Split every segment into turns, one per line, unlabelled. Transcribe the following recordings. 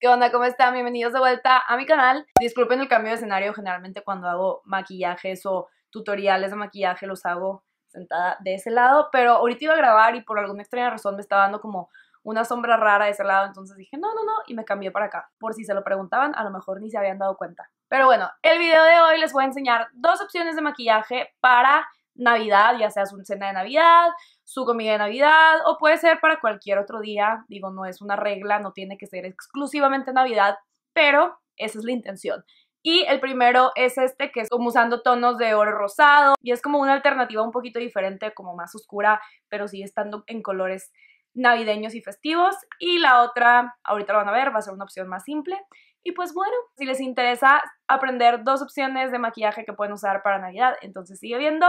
¿Qué onda? ¿Cómo están? Bienvenidos de vuelta a mi canal. Disculpen el cambio de escenario, generalmente cuando hago maquillajes o tutoriales de maquillaje los hago sentada de ese lado, pero ahorita iba a grabar y por alguna extraña razón me estaba dando como una sombra rara de ese lado, entonces dije no, no, no, y me cambié para acá. Por si se lo preguntaban, a lo mejor ni se habían dado cuenta. Pero bueno, el video de hoy les voy a enseñar dos opciones de maquillaje para Navidad, ya sea su cena de Navidad, su comida de Navidad o puede ser para cualquier otro día. Digo, no es una regla, no tiene que ser exclusivamente Navidad, pero esa es la intención. Y el primero es este, que es como usando tonos de oro rosado y es como una alternativa un poquito diferente, como más oscura, pero sigue estando en colores navideños y festivos. Y la otra, ahorita lo van a ver, va a ser una opción más simple. Y pues bueno, si les interesa aprender dos opciones de maquillaje que pueden usar para Navidad, entonces sigue viendo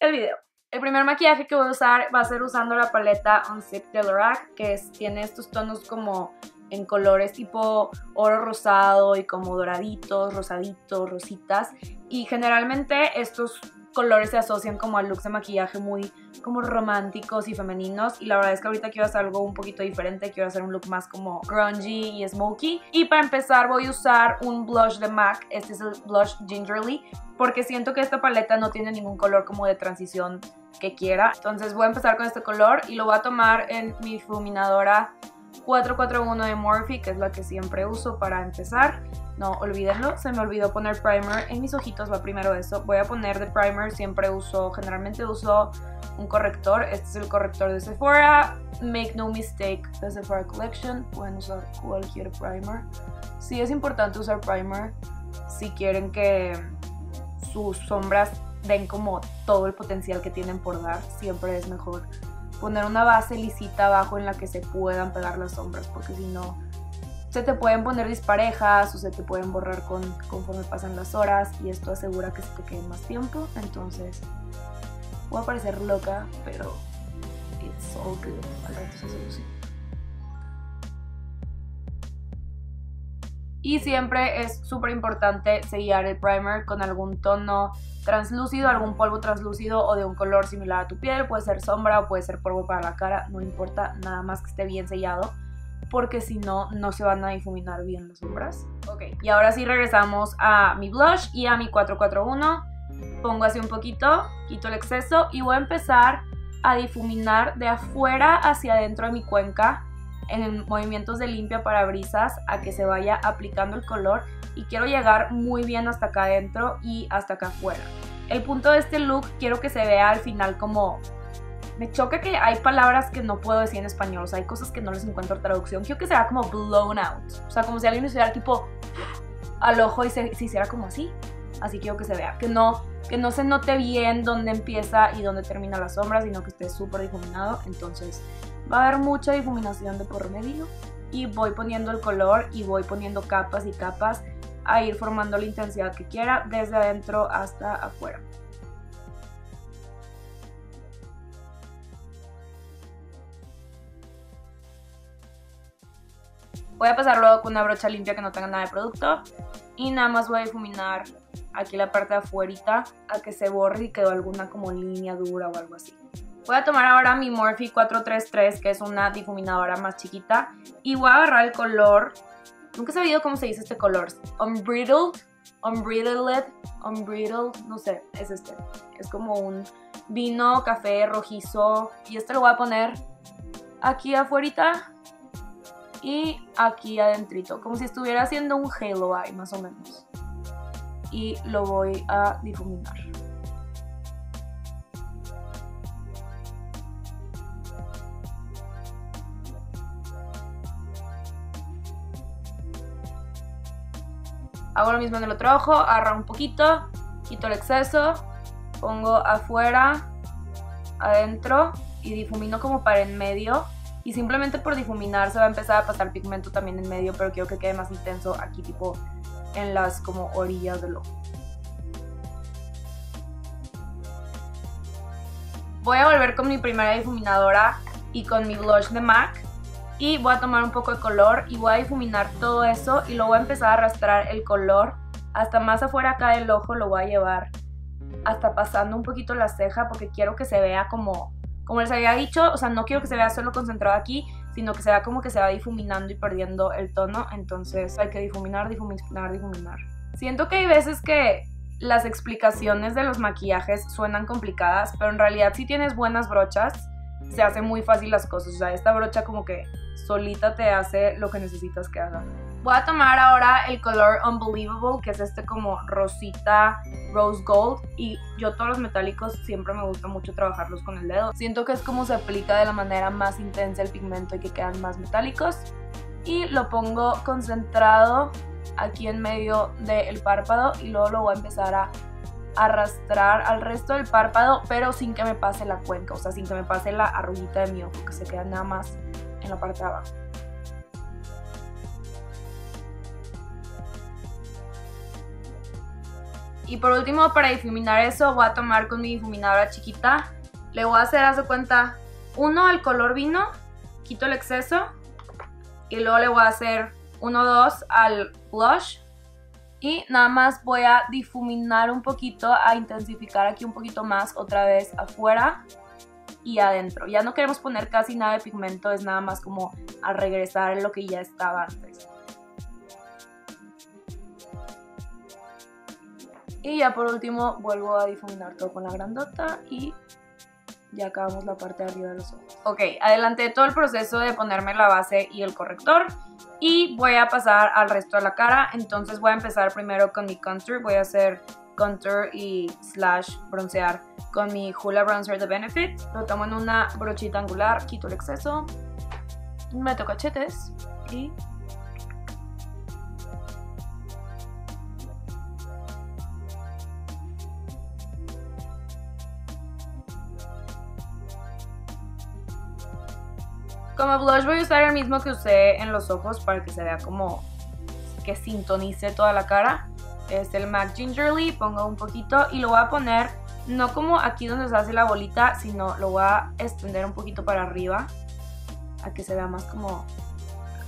el video. El primer maquillaje que voy a usar va a ser usando la paleta Unzip de Lorac, que tiene estos tonos como en colores tipo oro rosado y como doraditos, rosaditos, rositas. Y generalmente estos colores se asocian como a looks de maquillaje muy como románticos y femeninos y la verdad es que ahorita quiero hacer algo un poquito diferente, quiero hacer un look más como grungy y smoky. Y para empezar voy a usar un blush de MAC, este es el blush Gingerly porque siento que esta paleta no tiene ningún color como de transición que quiera. Entonces voy a empezar con este color y lo voy a tomar en mi difuminadora 441 de Morphe que es la que siempre uso para empezar no, olvídenlo, se me olvidó poner primer en mis ojitos, va primero eso. Voy a poner de primer, siempre uso, generalmente uso un corrector. Este es el corrector de Sephora. Make no mistake, de Sephora Collection. Pueden usar cualquier primer. Sí es importante usar primer si quieren que sus sombras den como todo el potencial que tienen por dar. Siempre es mejor poner una base lisita abajo en la que se puedan pegar las sombras, porque si no se te pueden poner disparejas o se te pueden borrar con, conforme pasan las horas y esto asegura que se te quede más tiempo. Entonces, voy a parecer loca, pero it's all good. Al rato se soluciona. Y siempre es súper importante sellar el primer con algún tono translúcido, algún polvo translúcido o de un color similar a tu piel. Puede ser sombra o puede ser polvo para la cara, no importa, nada más que esté bien sellado porque si no, no se van a difuminar bien las sombras. Ok, y ahora sí regresamos a mi blush y a mi 441. Pongo así un poquito, quito el exceso y voy a empezar a difuminar de afuera hacia adentro de mi cuenca en movimientos de limpia para brisas a que se vaya aplicando el color y quiero llegar muy bien hasta acá adentro y hasta acá afuera. El punto de este look quiero que se vea al final como me choca que hay palabras que no puedo decir en español, o sea, hay cosas que no les encuentro traducción. Quiero que sea como blown out, o sea, como si alguien hiciera tipo al ojo y se, hiciera como así. Así quiero que se vea, que no, que no se note bien dónde empieza y dónde termina la sombra, sino que esté súper difuminado. Entonces va a haber mucha difuminación de por medio y voy poniendo el color y voy poniendo capas y capas a ir formando la intensidad que quiera desde adentro hasta afuera. Voy a pasar luego con una brocha limpia que no tenga nada de producto. Y nada más voy a difuminar aquí la parte de afuera a que se borre y quedó alguna como línea dura o algo así. Voy a tomar ahora mi Morphe 433, que es una difuminadora más chiquita. Y voy a agarrar el color, nunca he sabido cómo se dice este color. Unbridled, unbridled, unbridled, no sé, es este. Es como un vino, café, rojizo. Y este lo voy a poner aquí afuera y aquí adentrito, como si estuviera haciendo un halo eye más o menos. Y lo voy a difuminar. Hago lo mismo en el otro ojo, agarro un poquito, quito el exceso, pongo afuera, adentro y difumino como para en medio y simplemente por difuminar se va a empezar a pasar pigmento también en medio, pero quiero que quede más intenso aquí tipo en las como orillas del ojo. Voy a volver con mi primera difuminadora y con mi blush de MAC y voy a tomar un poco de color y voy a difuminar todo eso y luego voy a empezar a arrastrar el color hasta más afuera acá del ojo, lo voy a llevar hasta pasando un poquito la ceja porque quiero que se vea como como les había dicho, o sea, no quiero que se vea solo concentrado aquí, sino que se vea como que se va difuminando y perdiendo el tono, entonces hay que difuminar, difuminar, difuminar. Siento que hay veces que las explicaciones de los maquillajes suenan complicadas, pero en realidad si tienes buenas brochas, se hace muy fácil las cosas. O sea, esta brocha como que solita te hace lo que necesitas que haga. Voy a tomar ahora el color Unbelievable, que es este como rosita rose gold. Y yo todos los metálicos siempre me gusta mucho trabajarlos con el dedo. Siento que es como se aplica de la manera más intensa el pigmento y que quedan más metálicos. Y lo pongo concentrado aquí en medio del párpado y luego lo voy a empezar a arrastrar al resto del párpado, pero sin que me pase la cuenca, o sea, sin que me pase la arruguita de mi ojo, que se queda nada más en la parte de abajo. Y por último, para difuminar eso, voy a tomar con mi difuminadora chiquita. Le voy a hacer, haz de cuenta, uno al color vino, quito el exceso. Y luego le voy a hacer uno, dos al blush. Y nada más voy a difuminar un poquito, a intensificar aquí un poquito más otra vez afuera y adentro. Ya no queremos poner casi nada de pigmento, es nada más como a regresar lo que ya estaba antes. Y ya por último vuelvo a difuminar todo con la grandota y ya acabamos la parte de arriba de los ojos. Ok, adelanté todo el proceso de ponerme la base y el corrector y voy a pasar al resto de la cara. Entonces voy a empezar primero con mi contour, voy a hacer contour y slash broncear con mi Hula Bronzer de Benefit. Lo tomo en una brochita angular, quito el exceso, meto cachetes y Como blush voy a usar el mismo que usé en los ojos para que se vea como que sintonice toda la cara. Es el MAC Gingerly, pongo un poquito y lo voy a poner no como aquí donde se hace la bolita, sino lo voy a extender un poquito para arriba a que se vea más como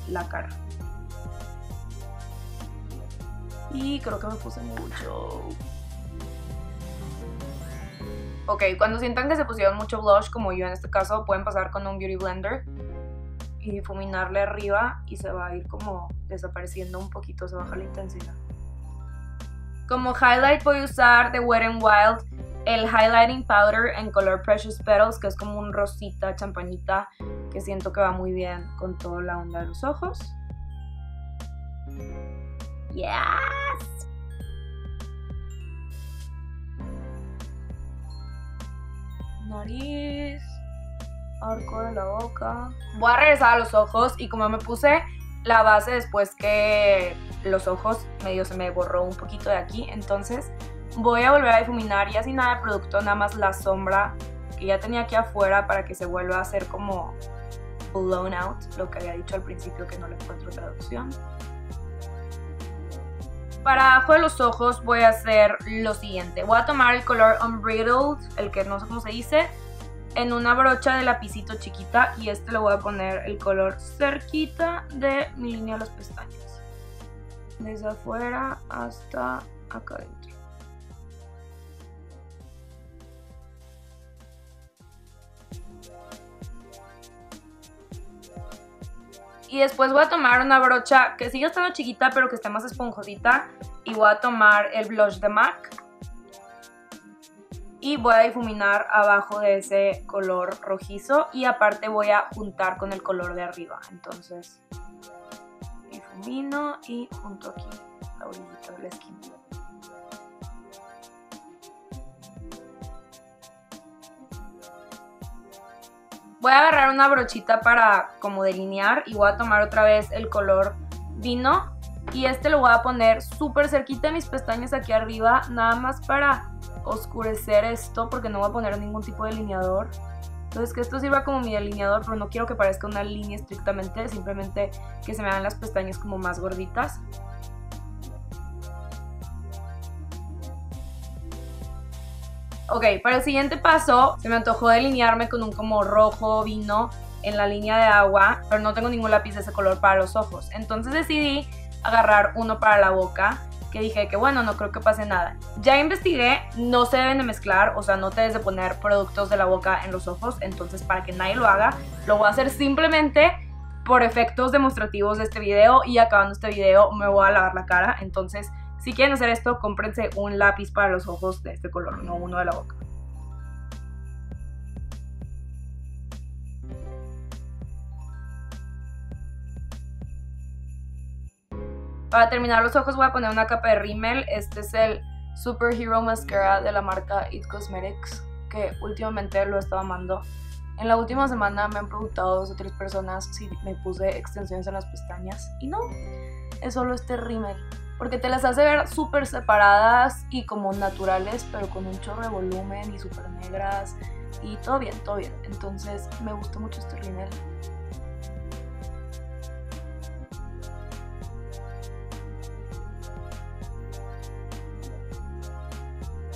la cara. Y creo que me puse mucho. Ok, cuando sientan que se pusieron mucho blush, como yo en este caso, pueden pasar con un Beauty Blender y difuminarle arriba y se va a ir como desapareciendo un poquito, se baja la intensidad. Como highlight voy a usar de Wet n Wild el highlighting powder en color Precious Petals, que es como un rosita champañita que siento que va muy bien con toda la onda de los ojos. Yes. Nariz arco de la boca. Voy a regresar a los ojos y como me puse la base después que los ojos medio se me borró un poquito de aquí, entonces voy a volver a difuminar y sin nada de producto, nada más la sombra que ya tenía aquí afuera para que se vuelva a hacer como blown out, lo que había dicho al principio que no le encuentro traducción. Para abajo de los ojos voy a hacer lo siguiente. Voy a tomar el color Unbridled, el que no sé cómo se dice, en una brocha de lapicito chiquita y este le voy a poner el color cerquita de mi línea de las pestañas. Desde afuera hasta acá adentro. Y después voy a tomar una brocha que sigue estando chiquita pero que esté más esponjosita. Y voy a tomar el blush de MAC y voy a difuminar abajo de ese color rojizo y aparte voy a juntar con el color de arriba. Entonces difumino y junto aquí la orillita de la esquina. Voy a agarrar una brochita para como delinear y voy a tomar otra vez el color vino. Y este lo voy a poner súper cerquita de mis pestañas aquí arriba nada más para oscurecer esto porque no voy a poner ningún tipo de delineador. Entonces que esto sirva como mi delineador, pero no quiero que parezca una línea estrictamente, simplemente que se me hagan las pestañas como más gorditas. Ok, para el siguiente paso se me antojó delinearme con un como rojo vino en la línea de agua, pero no tengo ningún lápiz de ese color para los ojos. Entonces decidí agarrar uno para la boca que dije que bueno, no creo que pase nada. Ya investigué, no se deben de mezclar, o sea, no te debes de poner productos de la boca en los ojos, entonces para que nadie lo haga, lo voy a hacer simplemente por efectos demostrativos de este video y acabando este video me voy a lavar la cara. Entonces, si quieren hacer esto, cómprense un lápiz para los ojos de este color, no uno de la boca. Para terminar los ojos voy a poner una capa de rímel. Este es el Superhero Mascara de la marca It Cosmetics, que últimamente lo estaba amando. En la última semana me han preguntado dos o tres personas si me puse extensiones en las pestañas y no, es solo este rímel. Porque te las hace ver súper separadas y como naturales, pero con un chorro de volumen y súper negras y todo bien, todo bien. Entonces me gustó mucho este rímel.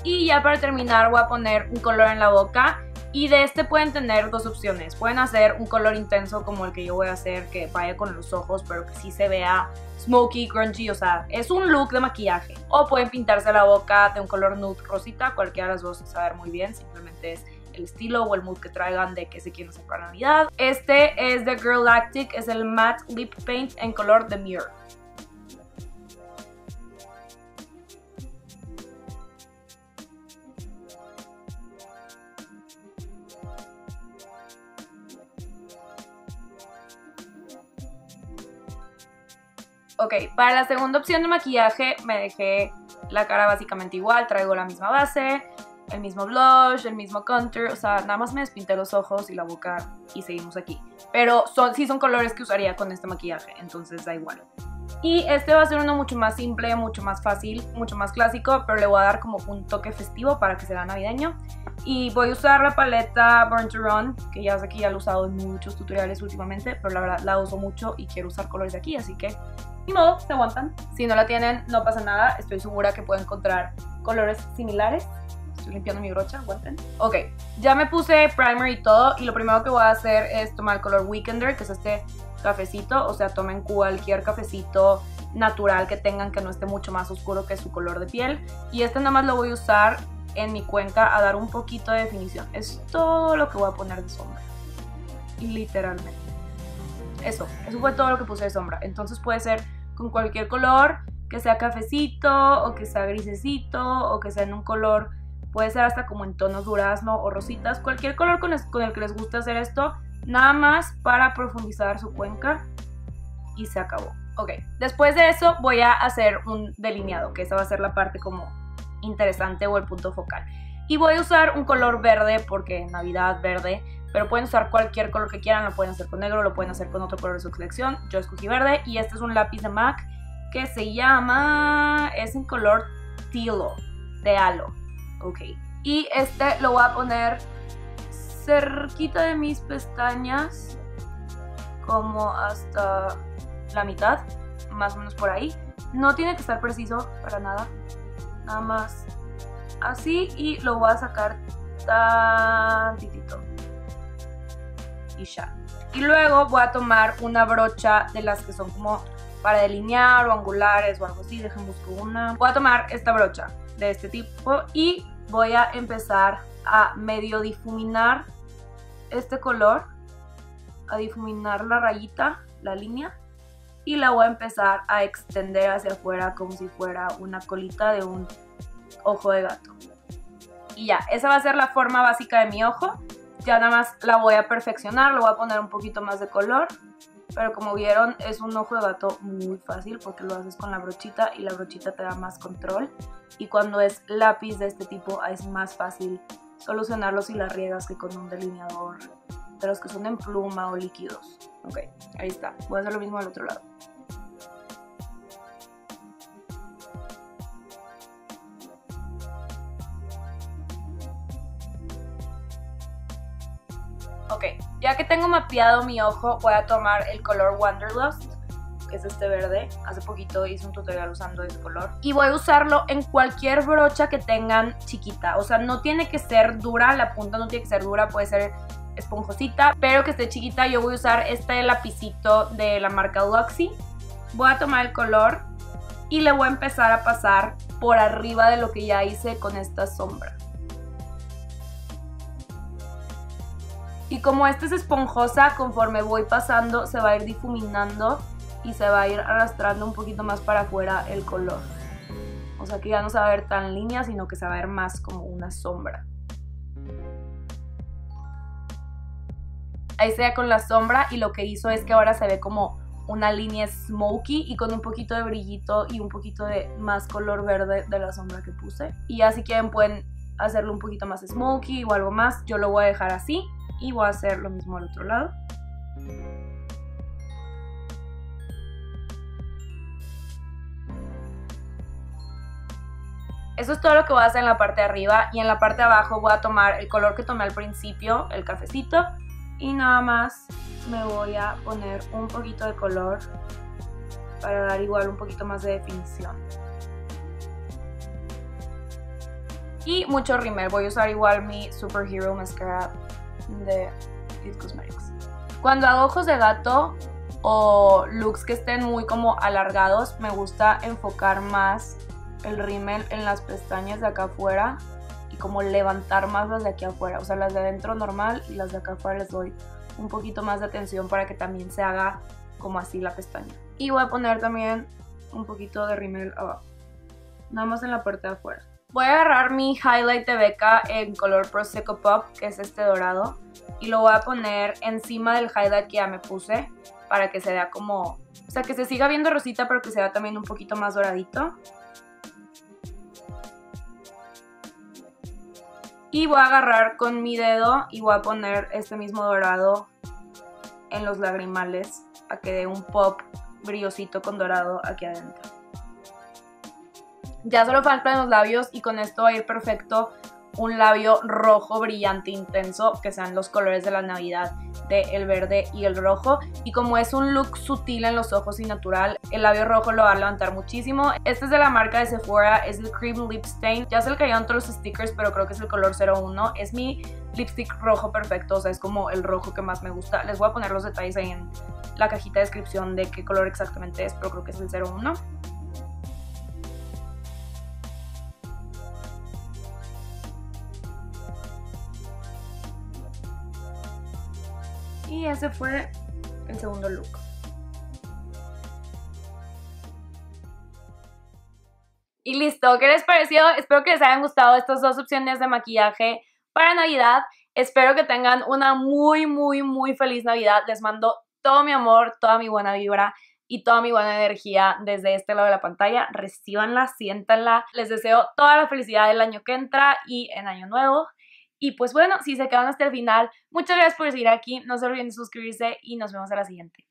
Y ya para terminar voy a poner un color en la boca. Y de este pueden tener dos opciones. Pueden hacer un color intenso como el que yo voy a hacer, que vaya con los ojos, pero que sí se vea smoky, crunchy, o sea, es un look de maquillaje. O pueden pintarse la boca de un color nude rosita, cualquiera de las dos se ver muy bien, simplemente es el estilo o el mood que traigan de que se quieren hacer para Navidad. Este es de Girl Lactic, es el Matte Lip Paint en color The Mirror. Ok, para la segunda opción de maquillaje me dejé la cara básicamente igual, traigo la misma base, el mismo blush, el mismo contour, o sea, nada más me despinté los ojos y la boca y seguimos aquí. Pero son, sí son colores que usaría con este maquillaje, entonces da igual. Y este va a ser uno mucho más simple, mucho más fácil, mucho más clásico, pero le voy a dar como un toque festivo para que sea navideño. Y voy a usar la paleta Burn to Run, que ya sé que ya lo he usado en muchos tutoriales últimamente, pero la verdad la uso mucho y quiero usar colores de aquí, así que ni modo, se aguantan. Si no la tienen, no pasa nada. Estoy segura que pueden encontrar colores similares. Estoy limpiando mi brocha, aguanten. Ok, ya me puse primer y todo. Y lo primero que voy a hacer es tomar el color Weekender, que es este cafecito. O sea, tomen cualquier cafecito natural que tengan que no esté mucho más oscuro que su color de piel. Y este nada más lo voy a usar en mi cuenca a dar un poquito de definición. Es todo lo que voy a poner de sombra. Literalmente. Eso, eso fue todo lo que puse de sombra. Entonces puede ser con cualquier color, que sea cafecito o que sea grisecito o que sea en un color, puede ser hasta como en tonos durazno o rositas, cualquier color con, el que les guste hacer esto, nada más para profundizar su cuenca y se acabó. Ok, después de eso voy a hacer un delineado, que esa va a ser la parte como interesante o el punto focal. Y voy a usar un color verde porque Navidad verde pero pueden usar cualquier color que quieran, lo pueden hacer con negro, lo pueden hacer con otro color de su selección. Yo escogí verde y este es un lápiz de MAC que se llama, es en color tilo, de halo, ok. Y este lo voy a poner cerquita de mis pestañas, como hasta la mitad, más o menos por ahí. No tiene que estar preciso para nada, nada más así y lo voy a sacar tantitito y ya. Y luego voy a tomar una brocha de las que son como para delinear o angulares o algo así. Dejen busco una. Voy a tomar esta brocha de este tipo y voy a empezar a medio difuminar este color. A difuminar la rayita, la línea. Y la voy a empezar a extender hacia afuera como si fuera una colita de un ojo de gato. Y ya, esa va a ser la forma básica de mi ojo. Ya nada más la voy a perfeccionar, le voy a poner un poquito más de color. Pero como vieron, es un ojo de gato muy fácil porque lo haces con la brochita y la brochita te da más control. Y cuando es lápiz de este tipo es más fácil solucionarlo si la riegas que con un delineador de los que son en pluma o líquidos. Ok, ahí está. Voy a hacer lo mismo al otro lado. Tengo mapeado mi ojo, voy a tomar el color Wanderlust, que es este verde. Hace poquito hice un tutorial usando este color. Y voy a usarlo en cualquier brocha que tengan chiquita. O sea, no tiene que ser dura, la punta no tiene que ser dura, puede ser esponjosita, pero que esté chiquita. Yo voy a usar este lapicito de la marca Luxy. Voy a tomar el color y le voy a empezar a pasar por arriba de lo que ya hice con esta sombra. Y como esta es esponjosa, conforme voy pasando se va a ir difuminando y se va a ir arrastrando un poquito más para afuera el color. O sea que ya no se va a ver tan línea, sino que se va a ver más como una sombra. Ahí se con la sombra y lo que hizo es que ahora se ve como una línea smoky y con un poquito de brillito y un poquito de más color verde de la sombra que puse. Y ya si quieren pueden hacerlo un poquito más smoky o algo más. Yo lo voy a dejar así y voy a hacer lo mismo al otro lado. Eso es todo lo que voy a hacer en la parte de arriba y en la parte de abajo voy a tomar el color que tomé al principio, el cafecito, y nada más me voy a poner un poquito de color para dar igual un poquito más de definición. Y mucho rímel, voy a usar igual mi Superhero Mascara de It Cosmetics. Cuando hago ojos de gato o looks que estén muy como alargados, me gusta enfocar más el rímel en las pestañas de acá afuera y como levantar más las de aquí afuera. O sea, las de adentro normal y las de acá afuera les doy un poquito más de atención para que también se haga como así la pestaña. Y voy a poner también un poquito de rímel abajo. Nada más en la parte de afuera. Voy a agarrar mi highlight de Becca en color Prosecco Pop, que es este dorado. Y lo voy a poner encima del highlight que ya me puse para que se vea como... O sea, que se siga viendo rosita, pero que se vea también un poquito más doradito. Y voy a agarrar con mi dedo y voy a poner este mismo dorado en los lagrimales a que dé un pop brillosito con dorado aquí adentro. Ya solo faltan los labios y con esto va a ir perfecto un labio rojo brillante intenso, que sean los colores de la Navidad de el verde y el rojo. Y como es un look sutil en los ojos y natural, el labio rojo lo va a levantar muchísimo. Este es de la marca de Sephora, es el Cream Lip Stain. Ya se le cayeron todos los stickers, pero creo que es el color 01. Es mi lipstick rojo perfecto, o sea, es como el rojo que más me gusta. Les voy a poner los detalles ahí en la cajita de descripción de qué color exactamente es, pero creo que es el 01. Y ese fue el segundo look. Y listo, ¿qué les pareció? Espero que les hayan gustado estas dos opciones de maquillaje para Navidad. Espero que tengan una muy, muy, muy feliz Navidad. Les mando todo mi amor, toda mi buena vibra y toda mi buena energía desde este lado de la pantalla. Recíbanla, siéntanla. Les deseo toda la felicidad del año que entra y en año nuevo. Y pues bueno, si se quedan hasta el final, muchas gracias por seguir aquí. No se olviden de suscribirse y nos vemos a la siguiente.